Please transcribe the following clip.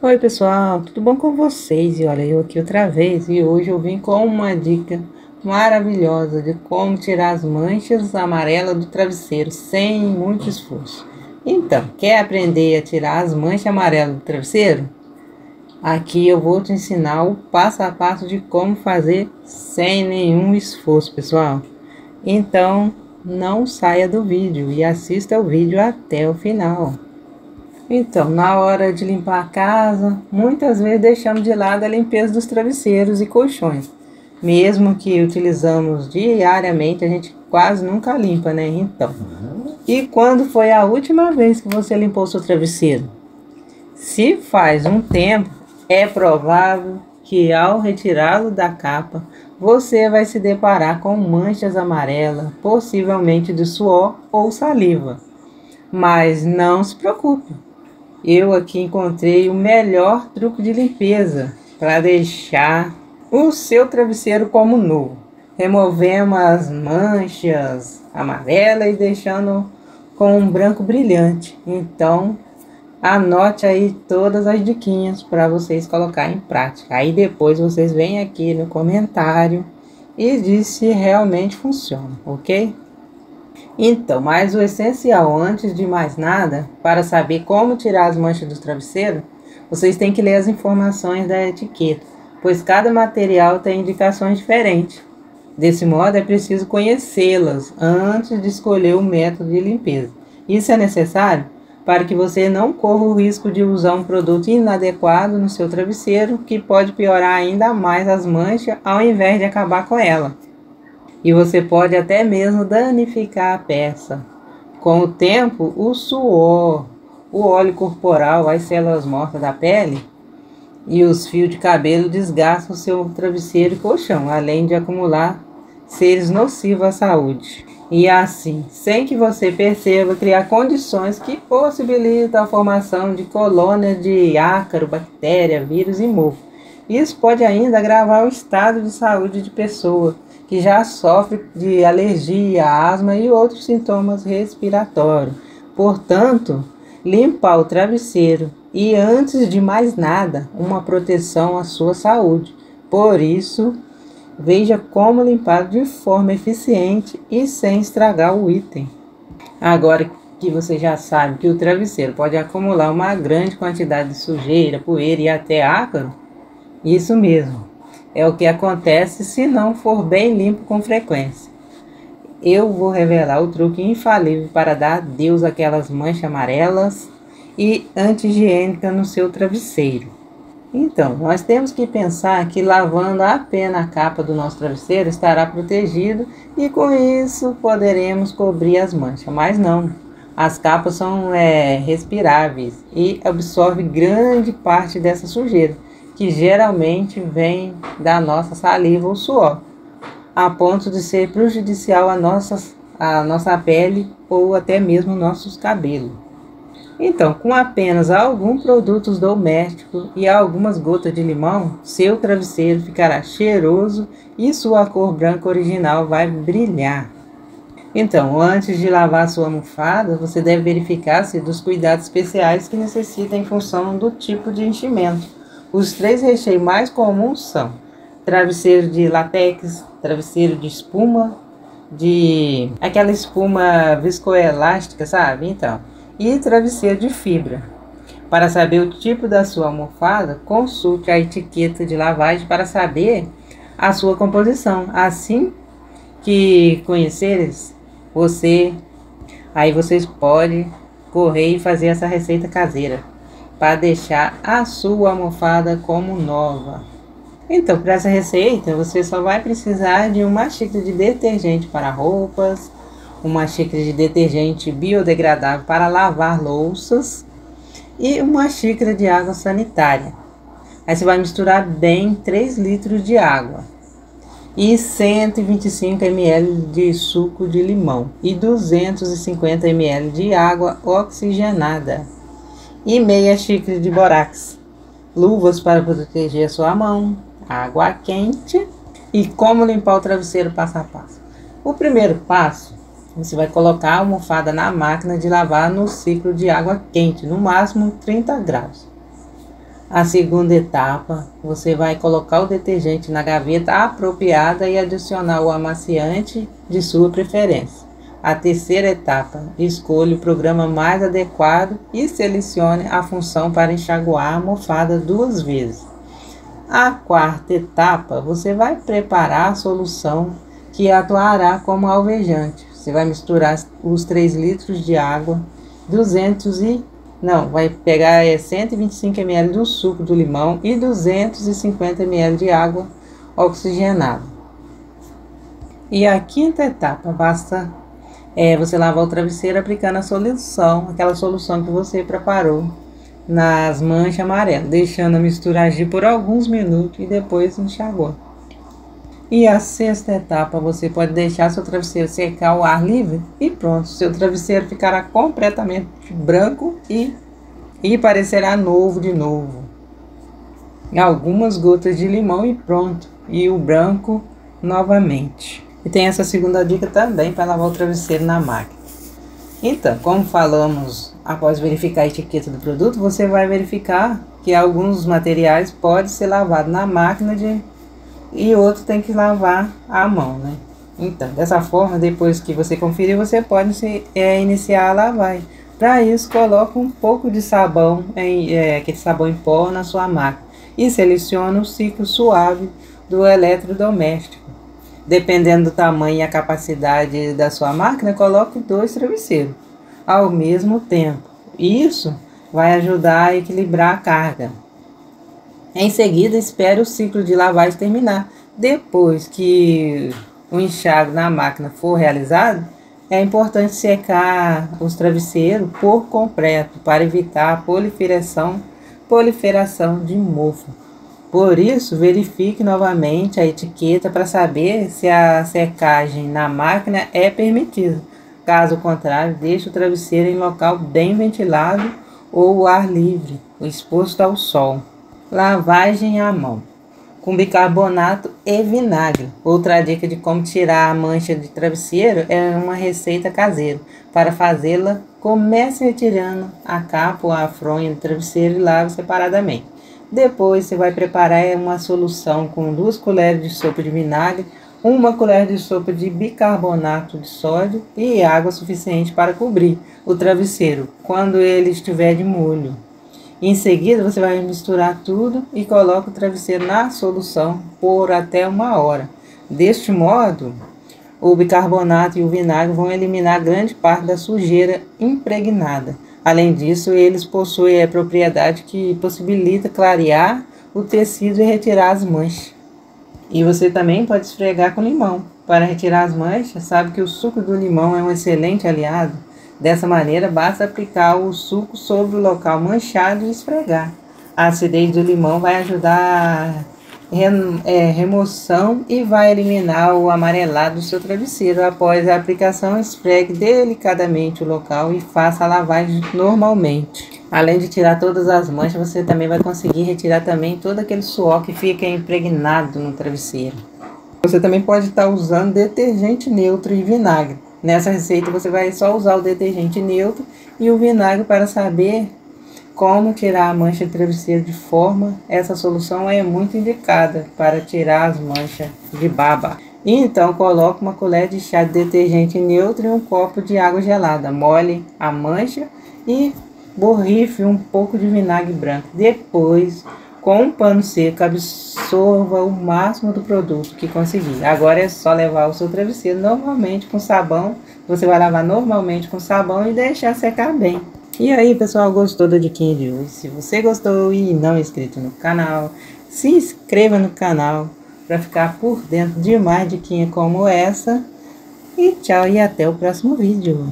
Oi pessoal, tudo bom com vocês? E olha, eu aqui outra vez e hoje eu vim com uma dica maravilhosa de como tirar as manchas amarelas do travesseiro sem muito esforço. Então, quer aprender a tirar as manchas amarelas do travesseiro? Aqui eu vou te ensinar o passo a passo de como fazer sem nenhum esforço, pessoal. Então, não saia do vídeo e assista o vídeo até o final. Então, na hora de limpar a casa, muitas vezes deixamos de lado a limpeza dos travesseiros e colchões. Mesmo que utilizamos diariamente, a gente quase nunca limpa, né? Então. E quando foi a última vez que você limpou seu travesseiro? Se faz um tempo, é provável que ao retirá-lo da capa, você vai se deparar com manchas amarelas, possivelmente de suor ou saliva. Mas não se preocupe, eu aqui encontrei o melhor truque de limpeza para deixar o seu travesseiro como novo. Removemos as manchas amarelas e deixando com um branco brilhante. Então, anote aí todas as diquinhas para vocês colocar em prática. Aí depois vocês vêm aqui no comentário e diz se realmente funciona, ok? Então, mas o essencial, antes de mais nada, para saber como tirar as manchas do travesseiro, vocês têm que ler as informações da etiqueta, pois cada material tem indicações diferentes. Desse modo, é preciso conhecê-las antes de escolher o método de limpeza. Isso é necessário para que você não corra o risco de usar um produto inadequado no seu travesseiro, que pode piorar ainda mais as manchas ao invés de acabar com ela e você pode até mesmo danificar a peça. Com o tempo, o suor, o óleo corporal, as células mortas da pele e os fios de cabelo desgastam o seu travesseiro e colchão, além de acumular seres nocivos à saúde. E assim, sem que você perceba, criar condições que possibilitam a formação de colônias de ácaro, bactéria, vírus e mofo. Isso pode ainda agravar o estado de saúde de pessoa que já sofre de alergia, asma e outros sintomas respiratórios. Portanto, limpar o travesseiro e, antes de mais nada, uma proteção à sua saúde. Por isso, veja como limpar de forma eficiente e sem estragar o item. Agora que você já sabe que o travesseiro pode acumular uma grande quantidade de sujeira, poeira e até ácaro, isso mesmo. É o que acontece se não for bem limpo com frequência. Eu vou revelar o truque infalível para dar adeus àquelas manchas amarelas e anti-higiênica no seu travesseiro. Então, nós temos que pensar que lavando apenas a capa do nosso travesseiro estará protegido e com isso poderemos cobrir as manchas, mas não. As capas são é, respiráveis e absorvem grande parte dessa sujeira que geralmente vem da nossa saliva ou suor, a ponto de ser prejudicial à nossa, à nossa pele ou até mesmo nossos cabelos. Então, com apenas alguns produtos domésticos e algumas gotas de limão, seu travesseiro ficará cheiroso e sua cor branca original vai brilhar. Então, antes de lavar sua almofada, você deve verificar se dos cuidados especiais que necessita em função do tipo de enchimento os três recheios mais comuns são travesseiro de látex, travesseiro de espuma, de aquela espuma viscoelástica, sabe? Então, e travesseiro de fibra. Para saber o tipo da sua almofada, consulte a etiqueta de lavagem para saber a sua composição. Assim que conheceres você, aí vocês podem correr e fazer essa receita caseira para deixar a sua almofada como nova. Então, para essa receita, você só vai precisar de uma xícara de detergente para roupas, uma xícara de detergente biodegradável para lavar louças e uma xícara de água sanitária. Aí você vai misturar bem 3 litros de água e 125 ml de suco de limão e 250 ml de água oxigenada e meia xícara de borax, luvas para proteger a sua mão, água quente e como limpar o travesseiro passo a passo. O primeiro passo, você vai colocar a almofada na máquina de lavar no ciclo de água quente, no máximo 30 graus. A segunda etapa, você vai colocar o detergente na gaveta apropriada e adicionar o amaciante de sua preferência. A terceira etapa, escolha o programa mais adequado e selecione a função para enxaguar a mofada duas vezes. A quarta etapa, você vai preparar a solução que atuará como alvejante. Você vai misturar os 3 litros de água, 200 e não, vai pegar é, 125 ml do suco do limão e 250 ml de água oxigenada. E a quinta etapa, basta é você lavar o travesseiro aplicando a solução, aquela solução que você preparou nas manchas amarelas, deixando a mistura agir por alguns minutos e depois enxaguar. E a sexta etapa, você pode deixar seu travesseiro secar ao ar livre e pronto, seu travesseiro ficará completamente branco e, e parecerá novo de novo. Algumas gotas de limão e pronto, e o branco novamente. E tem essa segunda dica também para lavar o travesseiro na máquina. Então, como falamos após verificar a etiqueta do produto, você vai verificar que alguns materiais podem ser lavados na máquina de e outros tem que lavar à mão, né? Então, dessa forma, depois que você conferir, você pode se, é, iniciar a lavagem. Para isso, coloque um pouco de sabão, em, é, aquele sabão em pó na sua máquina e selecione o ciclo suave do eletrodoméstico. Dependendo do tamanho e a capacidade da sua máquina, coloque dois travesseiros ao mesmo tempo. Isso vai ajudar a equilibrar a carga. Em seguida, espere o ciclo de lavagem terminar. Depois que o enxágue na máquina for realizado, é importante secar os travesseiros por completo para evitar a proliferação, proliferação de mofo. Por isso, verifique novamente a etiqueta para saber se a secagem na máquina é permitida. Caso contrário, deixe o travesseiro em local bem ventilado ou ar livre, exposto ao sol. Lavagem à mão com bicarbonato e vinagre. Outra dica de como tirar a mancha de travesseiro é uma receita caseira. Para fazê-la, comece retirando a capa ou a fronha do travesseiro e lave separadamente. Depois você vai preparar uma solução com duas colheres de sopa de vinagre, uma colher de sopa de bicarbonato de sódio e água suficiente para cobrir o travesseiro quando ele estiver de molho. Em seguida, você vai misturar tudo e coloca o travesseiro na solução por até uma hora. Deste modo, o bicarbonato e o vinagre vão eliminar grande parte da sujeira impregnada. Além disso, eles possuem a propriedade que possibilita clarear o tecido e retirar as manchas. E você também pode esfregar com limão. Para retirar as manchas, sabe que o suco do limão é um excelente aliado. Dessa maneira, basta aplicar o suco sobre o local manchado e esfregar. A acidez do limão vai ajudar é, remoção e vai eliminar o amarelado do seu travesseiro. Após a aplicação, esfregue delicadamente o local e faça a lavagem normalmente. Além de tirar todas as manchas, você também vai conseguir retirar também todo aquele suor que fica impregnado no travesseiro. Você também pode estar usando detergente neutro e vinagre. Nessa receita você vai só usar o detergente neutro e o vinagre para saber como tirar a mancha de travesseiro de forma, essa solução é muito indicada para tirar as manchas de baba. Então, coloque uma colher de chá de detergente neutro e um copo de água gelada. Molhe a mancha e borrife um pouco de vinagre branco. Depois, com um pano seco, absorva o máximo do produto que conseguir. Agora é só levar o seu travesseiro normalmente com sabão. Você vai lavar normalmente com sabão e deixar secar bem. E aí, pessoal, gostou da diquinha de hoje? Se você gostou e não é inscrito no canal, se inscreva no canal para ficar por dentro de mais diquinha como essa. E tchau e até o próximo vídeo.